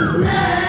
Não!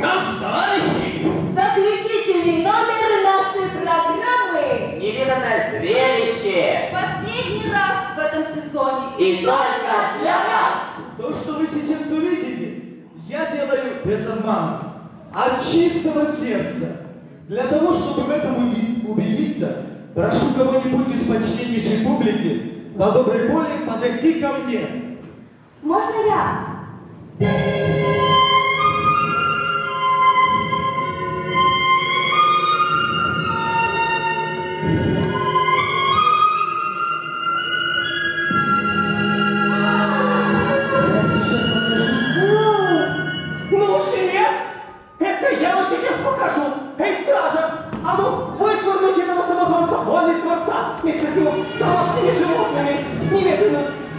Наши товарищи! Заключительный номер нашей программы. Невиданное зрелище! Последний раз в этом сезоне. И только для вас! То, что вы сейчас увидите, я делаю без обмана, от чистого сердца. Для того, чтобы в этом убедиться, прошу кого-нибудь из почтеннейшей публики по доброй воле подойти ко мне. Можно я? Nínive.